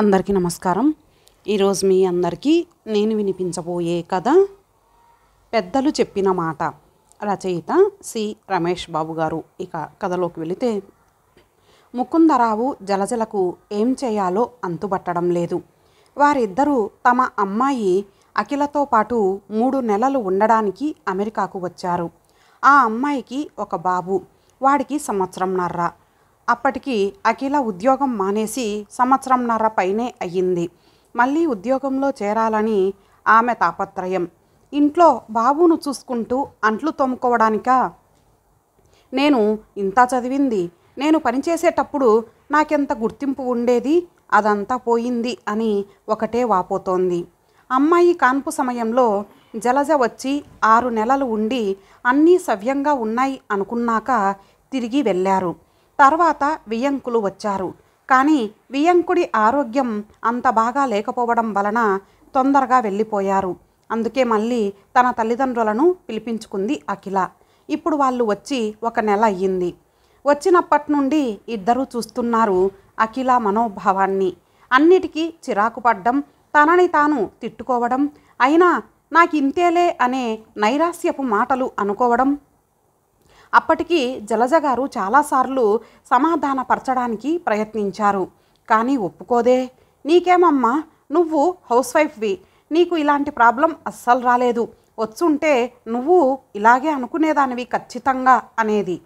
అందరికీ నమస్కారం. ఈరోజు మీ అందరికీ నేను వినిపించబోయే కథ పెద్దలు చెప్పిన మాట. రచయిత సి. రమేష్ బాబు గారు. ఇక కథలోకి వెళితే ముకుందరావు జలజలకు ఏం చేయాలో అంతుబట్టడం లేదు. వారిద్దరూ తమ అమ్మాయి అఖిలతో పాటు మూడు నెలలు ఉండడానికి అమెరికాకు వచ్చారు. ఆ అమ్మాయికి ఒక బాబు వాడికి సంవత్సరంన్నర అప్పటికి అఖిల ఉద్యోగం మానేసి సంవత్సరంన్నర పైనే అయ్యింది. మళ్ళీ ఉద్యోగంలో చేరాలని ఆమె తాపత్రయం. ఇంట్లో బాబును చూసుకుంటూ అంట్లు తోముకోవడానిక? నేను ఇంత చదివింది. నేను పనిచేసేటప్పుడు నాకెంత గుర్తింపు ఉండేది? అదంతా పోయింది అని ఒకటే వాపోతోంది. అమ్మాయి కాన్పు సమయంలో జలజ వచ్చి ఆరు నెలలు ఉండి అన్నీ సవ్యంగా ఉన్నాయి అనుకున్నాక తిరిగి వెళ్ళారు. తర్వాత వియంకులు వచ్చారు. కానీ వియంకుడి ఆరోగ్యం అంత బాగా లేకపోవడం వలన తొందరగా వెళ్ళిపోయారు. అందుకే మళ్ళీ తన తల్లిదండ్రులను పిలిపించుకుంది అఖిల. ఇప్పుడు వాళ్ళు వచ్చి ఒక నెల అయ్యింది. వచ్చినప్పటి నుండి ఇద్దరూ చూస్తున్నారు అఖిల మనోభావాన్ని. అన్నిటికీ చిరాకు పడ్డం తనని తాను తిట్టుకోవడం అయినా నాకు ఇంతేలే అనే నైరాస్యపు మాటలు అనుకోవడం అప్పటికి జలజ గారు చాలాసార్లు సమాధానపరచడానికి ప్రయత్నించారు. కానీ ఒప్పుకోదే. నీకేమమ్మా? నువ్వు హౌస్ వైఫ్వి నీకు ఇలాంటి ప్రాబ్లం అస్సలు రాలేదు. వచ్చుంటే నువ్వు ఇలాగే అనుకునేదానివి ఖచ్చితంగా అనేది.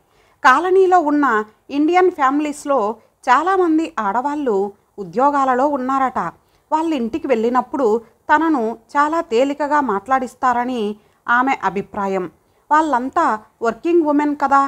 కాలనీలో ఉన్న ఇండియన్ ఫ్యామిలీస్లో చాలామంది ఆడవాళ్ళు ఉద్యోగాలలో ఉన్నారట. వాళ్ళ ఇంటికి వెళ్ళినప్పుడు తనను చాలా తేలికగా మాట్లాడిస్తారని ఆమె అభిప్రాయం. వాళ్ళంతా వర్కింగ్ ఉమెన్ కదా.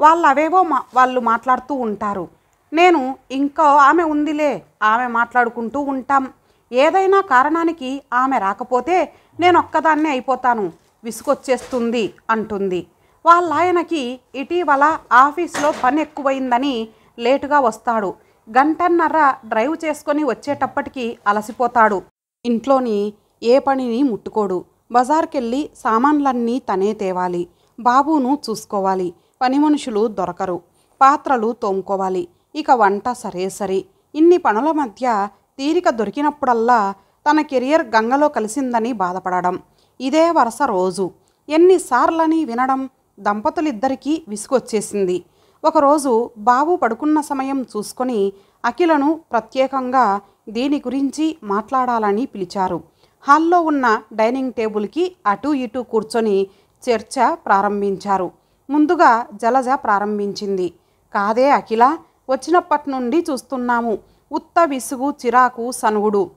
వాళ్ళు అవేవో మా వాళ్ళు మాట్లాడుతూ ఉంటారు. నేను ఇంకో ఆమె ఉందిలే ఆమె మాట్లాడుకుంటూ ఉంటాం. ఏదైనా కారణానికి ఆమె రాకపోతే నేను ఒక్కదాన్నే అయిపోతాను. విసుగొచ్చేస్తుంది అంటుంది. వాళ్ళ ఆయనకి ఇటీవల ఆఫీస్లో పని ఎక్కువైందని లేటుగా వస్తాడు. గంటన్నర డ్రైవ్ చేసుకొని వచ్చేటప్పటికి అలసిపోతాడు. ఇంట్లోని ఏ పనిని ముట్టుకోడు. బజార్కెళ్ళి సామాన్లన్నీ తనే తేవాలి. బాబును చూసుకోవాలి. పని మనుషులు దొరకరు. పాత్రలు తోముకోవాలి. ఇక వంట సరే సరి. ఇన్ని పనుల మధ్య తీరిక దొరికినప్పుడల్లా తన కెరియర్ గంగలో కలిసిందని బాధపడడం ఇదే వరుస రోజు. ఎన్నిసార్లని వినడం దంపతులిద్దరికీ విసుగొచ్చేసింది. ఒకరోజు బాబు పడుకున్న సమయం చూసుకొని అఖిలను ప్రత్యేకంగా దీని గురించి మాట్లాడాలని పిలిచారు. హాల్లో ఉన్న డైనింగ్ టేబుల్కి అటు ఇటు కూర్చొని చర్చ ప్రారంభించారు. ముందుగా జలజ ప్రారంభించింది. కాదే అఖిల వచ్చినప్పటి నుండి చూస్తున్నాము. ఉత్త విసుగు చిరాకు సనుగుడు.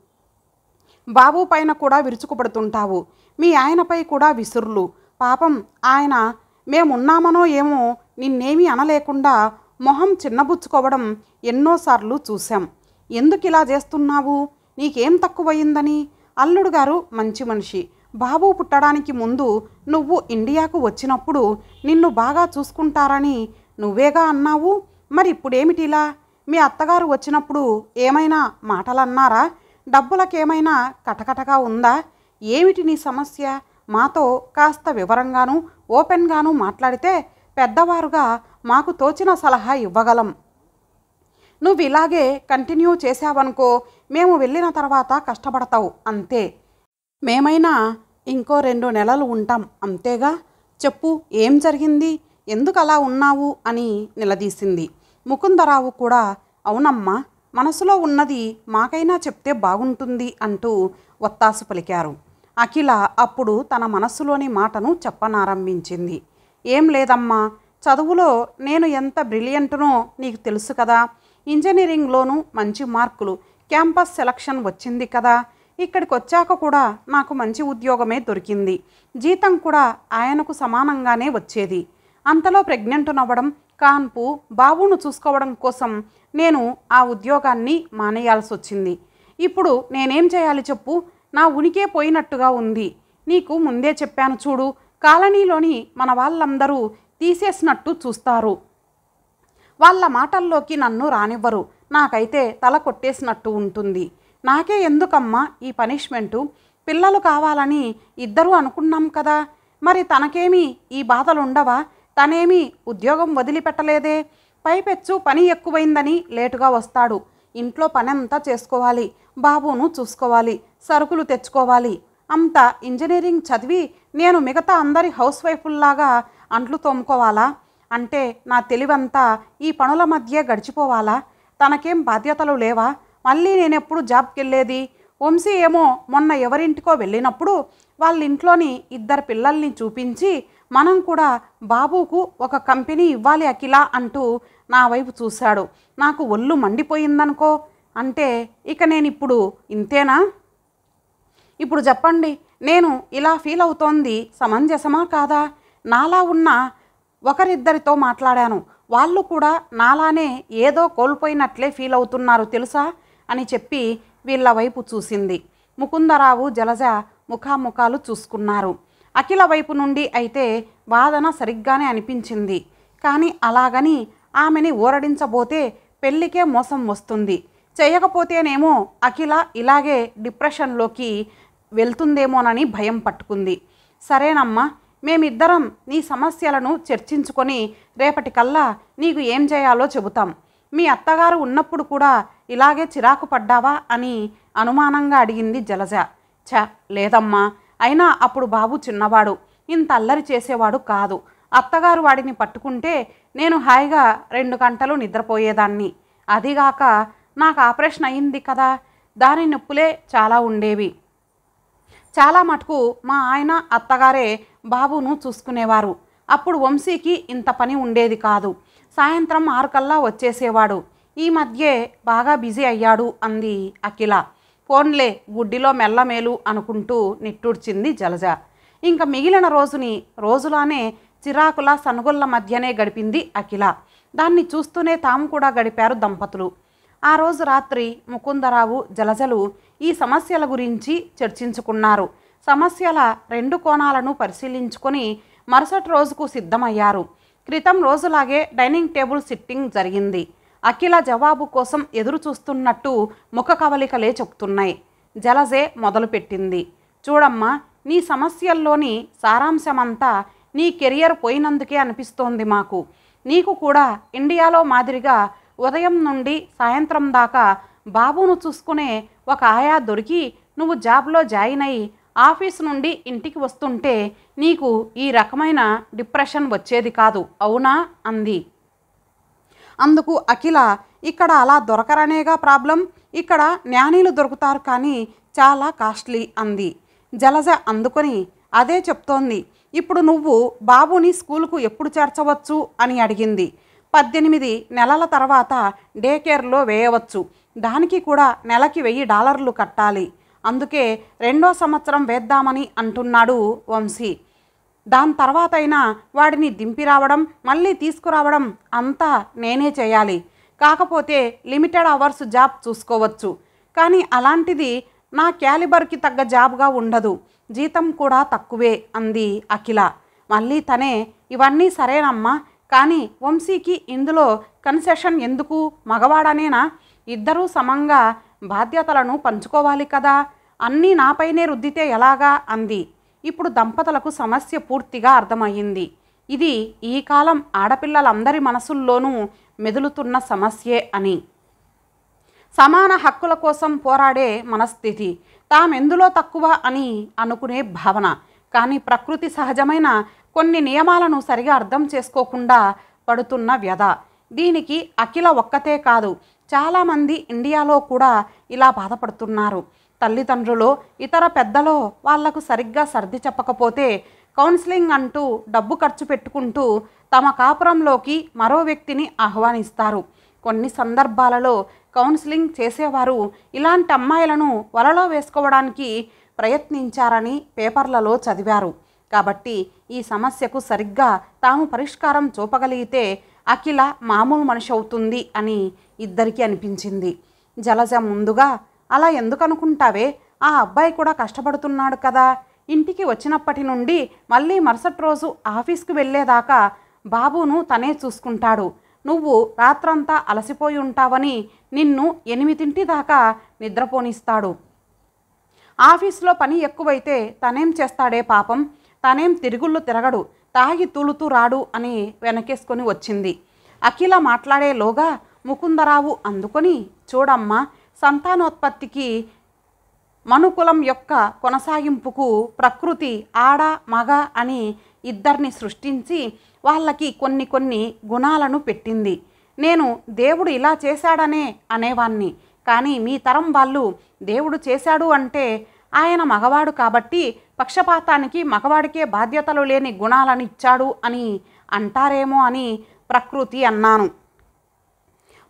బాబు పైన కూడా విరుచుకుపడుతుంటావు. మీ ఆయనపై కూడా విసురులు. పాపం ఆయన మేమున్నామనో ఏమో నిన్నేమీ అనలేకుండా మొహం చిన్నబుచ్చుకోవడం ఎన్నోసార్లు చూశాం. ఎందుకు ఇలా చేస్తున్నావు? నీకేం తక్కువయిందని? అల్లుడు గారు మంచి మనిషి. బాబు పుట్టడానికి ముందు నువ్వు ఇండియాకు వచ్చినప్పుడు నిన్ను బాగా చూసుకుంటారని నువ్వేగా అన్నావు? మరి ఇప్పుడేమిటిలా? మీ అత్తగారు వచ్చినప్పుడు ఏమైనా మాటలన్నారా? డబ్బులకేమైనా కటకటగా ఉందా? ఏమిటి నీ సమస్య? మాతో కాస్త వివరంగాను ఓపెన్గాను మాట్లాడితే పెద్దవారుగా మాకు తోచిన సలహా ఇవ్వగలం. నువ్వు ఇలాగే కంటిన్యూ చేసావనుకో మేము వెళ్ళిన తర్వాత కష్టపడతావు అంతే. మేమైనా ఇంకో రెండు నెలలు ఉంటాం అంతేగా? చెప్పు ఏం జరిగింది? ఎందుకు అలా ఉన్నావు? అని నిలదీసింది. ముకుందరావు కూడా అవునమ్మా మనసులో ఉన్నది మాకైనా చెప్తే బాగుంటుంది అంటూ ఒత్తాసు పలికారు. అఖిల అప్పుడు తన మనస్సులోని మాటను చెప్పనారంభించింది. ఏం లేదమ్మా చదువులో నేను ఎంత బ్రిలియంట్నో నీకు తెలుసు కదా. ఇంజనీరింగ్లోనూ మంచి మార్కులు క్యాంపస్ సెలక్షన్ వచ్చింది కదా. ఇక్కడికి వచ్చాక కూడా నాకు మంచి ఉద్యోగమే దొరికింది. జీతం కూడా ఆయనకు సమానంగానే వచ్చేది. అంతలో ప్రెగ్నెంట్ నవ్వడం కాన్పు బాబును చూసుకోవడం కోసం నేను ఆ ఉద్యోగాన్ని మానేయాల్సి వచ్చింది. ఇప్పుడు నేనేం చేయాలి చెప్పు? నా ఉనికే పోయినట్టుగా ఉంది. నీకు ముందే చెప్పాను చూడు. కాలనీలోని మన వాళ్ళందరూ తీసేసినట్టు చూస్తారు. వాళ్ళ మాటల్లోకి నన్ను రానివ్వరు. నాకైతే తల కొట్టేసినట్టు ఉంటుంది. నాకే ఎందుకమ్మా ఈ పనిష్మెంటు? పిల్లలు కావాలని ఇద్దరూ అనుకున్నాం కదా. మరి తనకేమీ ఈ బాధలుండవా? తనేమీ ఉద్యోగం వదిలిపెట్టలేదే? పైపెచ్చు పని ఎక్కువైందని లేటుగా వస్తాడు. ఇంట్లో పనంతా చేసుకోవాలి. బాబును చూసుకోవాలి. సరుకులు తెచ్చుకోవాలి. అంత ఇంజనీరింగ్ చదివి నేను మిగతా అందరి హౌస్ వైఫుల్లాగా అంట్లు తోముకోవాలా? అంటే నా తెలివంతా ఈ పనుల మధ్య గడిచిపోవాలా? తనకేం బాధ్యతలు లేవా? మళ్ళీ నేనెప్పుడు జాబ్కి వెళ్ళేది వంశీ ఏమో మొన్న ఎవరింటికో వెళ్ళినప్పుడు వాళ్ళ ఇంట్లోని ఇద్దరు పిల్లల్ని చూపించి మనం కూడా బాబుకు ఒక కంపెనీ ఇవ్వాలి అఖిల అంటూ నా వైపు చూశాడు. నాకు ఒళ్ళు మండిపోయిందనుకో. అంటే ఇక నేను ఇప్పుడు ఇంతేనా? ఇప్పుడు చెప్పండి నేను ఇలా ఫీల్ అవుతోంది సమంజసమా కాదా? నాలా ఉన్న ఒకరిద్దరితో మాట్లాడాను. వాళ్ళు కూడా నాలానే ఏదో కోల్పోయినట్లే ఫీల్ అవుతున్నారు తెలుసా? అని చెప్పి వీళ్ళ వైపు చూసింది. ముకుందరావు జలజ ముఖాముఖాలు చూసుకున్నారు. అఖిల వైపు నుండి అయితే వాదన సరిగ్గానే అనిపించింది. కానీ అలాగని ఆమెని ఊరడించబోతే పెళ్ళికే మోసం వస్తుంది. చేయకపోతేనేమో అఖిల ఇలాగే డిప్రెషన్లోకి వెళ్తుందేమోనని భయం పట్టుకుంది. సరేనమ్మా మేమిద్దరం నీ సమస్యలను చర్చించుకొని రేపటికల్లా నీకు ఏం చేయాలో చెబుతాం. మీ అత్తగారు ఉన్నప్పుడు కూడా ఇలాగే చిరాకు పడ్డావా అని అనుమానంగా అడిగింది జలజ. చ లేదమ్మా. అయినా అప్పుడు బాబు చిన్నవాడు. ఇంత అల్లరి చేసేవాడు కాదు. అత్తగారు వాడిని పట్టుకుంటే నేను హాయిగా రెండు గంటలు నిద్రపోయేదాన్ని. అదిగాక నాకు ఆపరేషన్ అయింది కదా. దాని నొప్పులే చాలా ఉండేవి. చాలా మటుకు మా ఆయన అత్తగారే బాబును చూసుకునేవారు. అప్పుడు వంశీకి ఇంత పని ఉండేది కాదు. సాయంత్రం ఆరు కల్లా వచ్చేసేవాడు. ఈ మధ్యే బాగా బిజీ అయ్యాడు అంది అఖిల. ఫోన్లే గుడ్డిలో మెల్లమేలు అనుకుంటూ నిట్టూర్చింది జలజ. ఇంక మిగిలిన రోజుని రోజులానే చిరాకుల సనుగుళ్ళ మధ్యనే గడిపింది అఖిల. దాన్ని చూస్తూనే తాము కూడా గడిపారు దంపతులు. ఆ రోజు రాత్రి ముకుందరావు జలజలు ఈ సమస్యల గురించి చర్చించుకున్నారు. సమస్యల రెండు కోణాలను పరిశీలించుకొని మరుసటి రోజుకు సిద్ధమయ్యారు. క్రితం రోజులాగే డైనింగ్ టేబుల్ సిట్టింగ్ జరిగింది. అఖిల జవాబు కోసం ఎదురు చూస్తున్నట్టు ముఖ కవలికలే చెప్తున్నాయి. జలజే మొదలుపెట్టింది. చూడమ్మా నీ సమస్యల్లోని సారాంశమంతా నీ కెరియర్ పోయినందుకే అనిపిస్తోంది మాకు. నీకు కూడా ఇండియాలో మాదిరిగా ఉదయం నుండి సాయంత్రం దాకా బాబును చూసుకునే ఒక ఆయా దొరికి నువ్వు జాబ్లో జాయిన్ అయ్యి ఆఫీస్ నుండి ఇంటికి వస్తుంటే నీకు ఈ రకమైన డిప్రెషన్ వచ్చేది కాదు అవునా? అంది. అందుకు అఖిల ఇక్కడ అలా దొరకరనేగా ప్రాబ్లం ఇక్కడ జ్ఞానీలు దొరుకుతారు కానీ చాలా కాస్ట్లీ అంది. జలజ అందుకొని అదే చెప్తోంది ఇప్పుడు నువ్వు బాబుని స్కూలుకు ఎప్పుడు చేర్చవచ్చు? అని అడిగింది. పద్దెనిమిది నెలల తర్వాత డే కేర్లో వేయవచ్చు. దానికి కూడా నెలకి వెయ్యి డాలర్లు కట్టాలి. అందుకే రెండో సంవత్సరం వేద్దామని అంటున్నాడు వంశీ. దాని తర్వాత అయినా వాడిని దింపి రావడం మళ్ళీ తీసుకురావడం అంతా నేనే చేయాలి. కాకపోతే లిమిటెడ్ అవర్స్ జాబ్ చూసుకోవచ్చు. కానీ అలాంటిది నా క్యాలిబర్కి తగ్గ జాబ్గా ఉండదు. జీతం కూడా తక్కువే అంది అఖిల. మళ్ళీ తనే ఇవన్నీ సరేనమ్మా కానీ వంశీకి ఇందులో కన్సెషన్ ఎందుకు? మగవాడనేనా? ఇద్దరూ సమంగా బాధ్యతలను పంచుకోవాలి కదా. అన్నీ నాపైనే రుద్దితే ఎలాగా? అంది. ఇప్పుడు దంపతులకు సమస్య పూర్తిగా అర్థమయ్యింది. ఇది ఈ కాలం ఆడపిల్లలందరి మనసుల్లోనూ మెదులుతున్న సమస్యే అని. సమాన హక్కుల కోసం పోరాడే మనస్థితి. తామెందులో తక్కువ అని అనుకునే భావన. కానీ ప్రకృతి సహజమైన కొన్ని నియమాలను సరిగా అర్థం చేసుకోకుండా పడుతున్న వ్యధ. దీనికి అఖిల ఒక్కతే కాదు. చాలామంది ఇండియాలో కూడా ఇలా బాధపడుతున్నారు. తల్లిదండ్రులు ఇతర పెద్దలో వాళ్ళకు సరిగ్గా సర్ది చెప్పకపోతే కౌన్సిలింగ్ అంటూ డబ్బు ఖర్చు పెట్టుకుంటూ తమ కాపురంలోకి మరో వ్యక్తిని ఆహ్వానిస్తారు. కొన్ని సందర్భాలలో కౌన్సిలింగ్ చేసేవారు ఇలాంటి అమ్మాయిలను వలలో వేసుకోవడానికి ప్రయత్నించారని పేపర్లలో చదివారు. కాబట్టి ఈ సమస్యకు సరిగ్గా తాము పరిష్కారం చూపగలిగితే అఖిల మామూలు మనిషి అవుతుంది అని ఇద్దరికీ అనిపించింది. జలజ ముందుగా అలా ఎందుకు అనుకుంటావే ఆ అబ్బాయి కూడా కష్టపడుతున్నాడు కదా. ఇంటికి వచ్చినప్పటి నుండి మళ్ళీ మరుసటి రోజు ఆఫీస్కి వెళ్ళేదాకా బాబును తనే చూసుకుంటాడు. నువ్వు రాత్రంతా అలసిపోయి ఉంటావని నిన్ను ఎనిమిదింటి దాకా నిద్రపోనిస్తాడు. ఆఫీస్లో పని ఎక్కువైతే తనేం చేస్తాడే పాపం? తనేం తిరుగుళ్ళు తిరగడు తాగి తూలుతూ రాడు అని వెనకేసుకొని వచ్చింది. అఖిల మాట్లాడేలోగా ముకుందరావు అందుకొని చూడమ్మా సంతానోత్పత్తికి మనుకులం యొక్క కొనసాగింపుకు ప్రకృతి ఆడ మగ అని ఇద్దరిని సృష్టించి వాళ్ళకి కొన్ని కొన్ని గుణాలను పెట్టింది. నేను దేవుడు ఇలా చేశాడనే అనేవాణ్ణి. కానీ మీ తరం వాళ్ళు దేవుడు చేశాడు అంటే ఆయన మగవాడు కాబట్టి పక్షపాతానికి మగవాడికే బాధ్యతలు లేని గుణాలను ఇచ్చాడు అని అంటారేమో అని ప్రకృతి అన్నాను.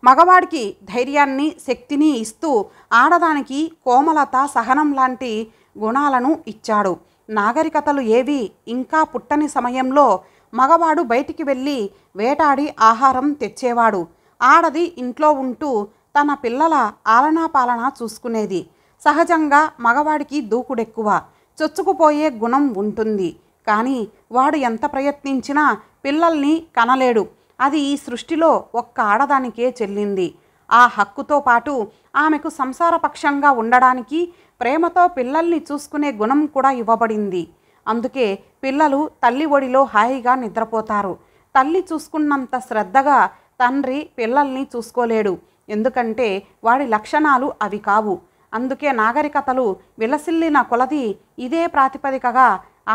మగవాడికి ధైర్యాన్ని శక్తిని ఇస్తూ ఆడదానికి కోమలత సహనం లాంటి గుణాలను ఇచ్చాడు. నాగరికతలు ఏవి ఇంకా పుట్టని సమయంలో మగవాడు బయటికి వెళ్ళి వేటాడి ఆహారం తెచ్చేవాడు. ఆడది ఇంట్లో ఉంటూ తన పిల్లల ఆలనా పాలన చూసుకునేది. సహజంగా మగవాడికి దూకుడెక్కువ. చొచ్చుకుపోయే గుణం ఉంటుంది. కానీ వాడు ఎంత ప్రయత్నించినా పిల్లల్ని కనలేడు. అది ఈ సృష్టిలో ఒక్క ఆడదానికే చెల్లింది. ఆ హక్కుతో పాటు ఆమెకు సంసారపక్షంగా ఉండడానికి ప్రేమతో పిల్లల్ని చూసుకునే గుణం కూడా ఇవ్వబడింది. అందుకే పిల్లలు తల్లి ఒడిలో హాయిగా నిద్రపోతారు. తల్లి చూసుకున్నంత శ్రద్ధగా తండ్రి పిల్లల్ని చూసుకోలేడు. ఎందుకంటే వాడి లక్షణాలు అవి కావు. అందుకే నాగరికతలు విలసిల్లిన కొలది ఇదే ప్రాతిపదికగా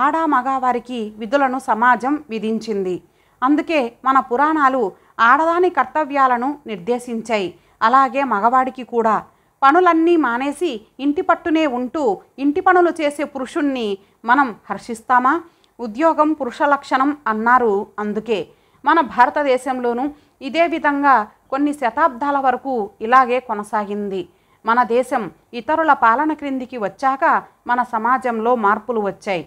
ఆడ మగవారికి విధులను సమాజం విధించింది. అందుకే మన పురాణాలు ఆడదాని కర్తవ్యాలను నిర్దేశించాయి. అలాగే మగవాడికి కూడా. పనులన్నీ మానేసి ఇంటి పట్టునే ఉంటూ ఇంటి పనులు చేసే పురుషుణ్ణి మనం హర్షిస్తామా? ఉద్యోగం పురుష లక్షణం అన్నారు అందుకే. మన భారతదేశంలోనూ ఇదే విధంగా కొన్ని శతాబ్దాల వరకు ఇలాగే కొనసాగింది. మన దేశం ఇతరుల పాలన క్రిందికి వచ్చాక మన సమాజంలో మార్పులు వచ్చాయి.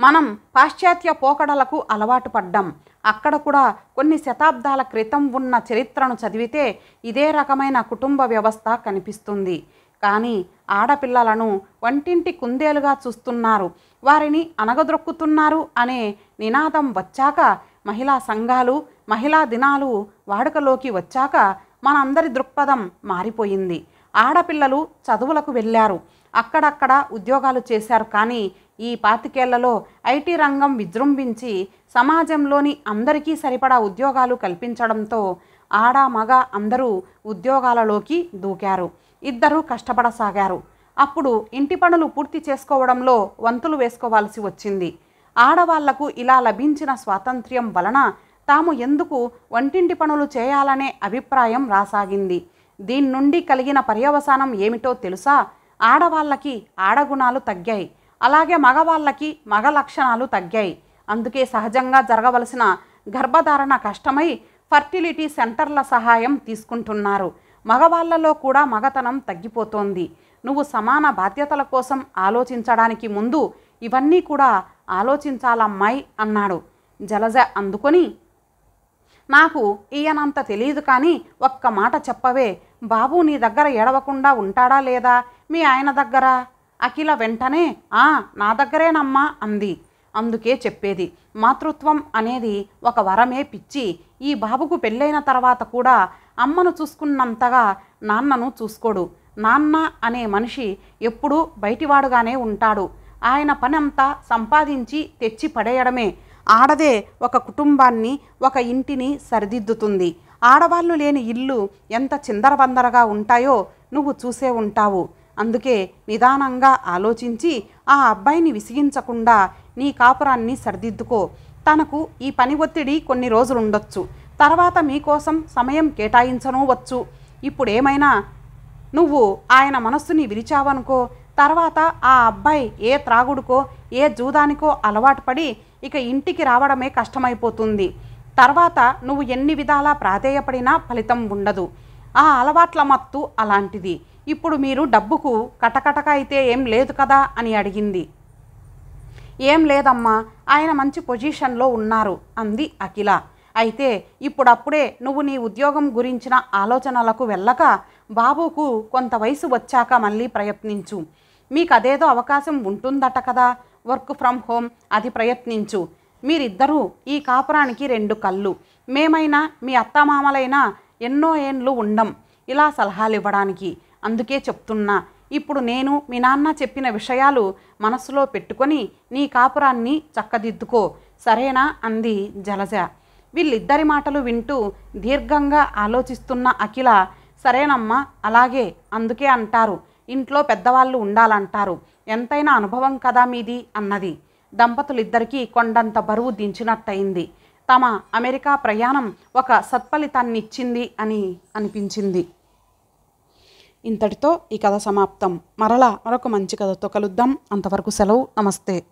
మనం పాశ్చాత్య పోకడలకు అలవాటు పడ్డాం. అక్కడ కూడా కొన్ని శతాబ్దాల క్రితం ఉన్న చరిత్రను చదివితే ఇదే రకమైన కుటుంబ వ్యవస్థ కనిపిస్తుంది. కానీ ఆడపిల్లలను వంటింటి కుందేలుగా చూస్తున్నారు. వారిని అనగదొక్కుతున్నారు అనే నినాదం వచ్చాక మహిళా సంఘాలు మహిళా దినాలు వాడుకలోకి వచ్చాక మనందరి దృక్పథం మారిపోయింది. ఆడపిల్లలు చదువులకు వెళ్ళారు. అక్కడక్కడ ఉద్యోగాలు చేశారు. కానీ ఈ పాతికేళ్ళలో ఐటీ రంగం విజృంభించి సమాజంలోని అందరికీ సరిపడా ఉద్యోగాలు కల్పించడంతో ఆడ మగ అందరూ ఉద్యోగాలలోకి దూకారు. ఇద్దరూ కష్టపడసాగారు. అప్పుడు ఇంటి పనులు పూర్తి చేసుకోవడంలో వంతులు వేసుకోవాల్సి వచ్చింది. ఆడవాళ్ళకు ఇలా లభించిన స్వాతంత్ర్యం వలన తాము ఎందుకు వంటింటి పనులు చేయాలనే అభిప్రాయం రాసాగింది. దీని నుండి కలిగిన పర్యవసానం ఏమిటో తెలుసా? ఆడవాళ్ళకి ఆడగుణాలు తగ్గాయి. అలాగే మగవాళ్ళకి మగ లక్షణాలు తగ్గాయి. అందుకే సహజంగా జరగవలసిన గర్భధారణ కష్టమై ఫర్టిలిటీ సెంటర్ల సహాయం తీసుకుంటున్నారు. మగవాళ్ళలో కూడా మగతనం తగ్గిపోతోంది. నువ్వు సమాన బాధ్యతల కోసం ఆలోచించడానికి ముందు ఇవన్నీ కూడా ఆలోచించాలమ్మాయి అన్నాడు. జలజ అందుకొని నాకు ఈయనంత తెలియదు కానీ ఒక్క మాట చెప్పవే. బాబు నీ దగ్గర ఎడవకుండా ఉంటాడా లేదా? మీ ఆయన దగ్గర? అఖిల వెంటనే ఆ నా దగ్గరేనమ్మా అంది. అందుకే చెప్పేది. మాతృత్వం అనేది ఒక వరమే పిచ్చి. ఈ బాబుకు పెళ్ళైన తర్వాత కూడా అమ్మను చూసుకున్నంతగా నాన్నను చూసుకోడు. నాన్న అనే మనిషి ఎప్పుడూ బయటివాడుగానే ఉంటాడు. ఆయన పనంతా సంపాదించి తెచ్చి పడేయడమే. ఆడదే ఒక కుటుంబాన్ని ఒక ఇంటిని సరిదిద్దుతుంది. ఆడవాళ్ళు లేని ఇల్లు ఎంత చిందరవందరగా ఉంటాయో నువ్వు చూసే ఉంటావు. అందుకే నిదానంగా ఆలోచించి ఆ అబ్బాయిని విసిగించకుండా నీ కాపురాన్ని సరిదిద్దుకో. తనకు ఈ పని ఒత్తిడి కొన్ని రోజులుండొచ్చు. తర్వాత మీకోసం సమయం కేటాయించను వచ్చు. ఇప్పుడేమైనా నువ్వు ఆయన మనస్సుని విరిచావనుకో తర్వాత ఆ అబ్బాయి ఏ త్రాగుడుకో ఏ జూదానికో అలవాటు పడి ఇక ఇంటికి రావడమే కష్టమైపోతుంది. తర్వాత నువ్వు ఎన్ని విధాలా ప్రాధేయపడినా ఫలితం ఉండదు. ఆ అలవాట్ల మత్తు అలాంటిది. ఇప్పుడు మీరు డబ్బుకు కటకటక అయితే ఏం లేదు కదా అని అడిగింది. ఏం లేదమ్మా ఆయన మంచి పొజిషన్లో ఉన్నారు అంది అఖిల. అయితే ఇప్పుడప్పుడే నువ్వు నీ ఉద్యోగం గురించిన ఆలోచనలకు వెళ్ళక బాబుకు కొంత వయసు వచ్చాక మళ్ళీ ప్రయత్నించు. మీకు అదేదో అవకాశం ఉంటుందట కదా. వర్క్ ఫ్రమ్ హోమ్ అది ప్రయత్నించు. మీరిద్దరూ ఈ కాపురానికి రెండు కళ్ళు. మేమైనా మీ అత్తమామలైనా ఎన్నో ఏండ్లు ఉండం. ఇలా సలహాలు ఇవ్వడానికి అందుకే చెప్తున్నా. ఇప్పుడు నేను మీ నాన్న చెప్పిన విషయాలు మనసులో పెట్టుకొని నీ కాపురాన్ని చక్కదిద్దుకో. సరేనా? అంది జలజ. వీళ్ళిద్దరి మాటలు వింటూ దీర్ఘంగా ఆలోచిస్తున్న అఖిల సరేనమ్మా అలాగే అందుకే అంటారు. ఇంట్లో పెద్దవాళ్ళు ఉండాలంటారు. ఎంతైనా అనుభవం కదా మీది అన్నది. దంపతులిద్దరికీ కొండంత బరువు దించినట్టయింది. తమ అమెరికా ప్రయాణం ఒక సత్ఫలితాన్ని ఇచ్చింది అని అనిపించింది. ఇంతటితో ఈ కథ సమాప్తం. మరలా మరొక మంచి కథతో కలుద్దాం. అంతవరకు సెలవు. నమస్తే.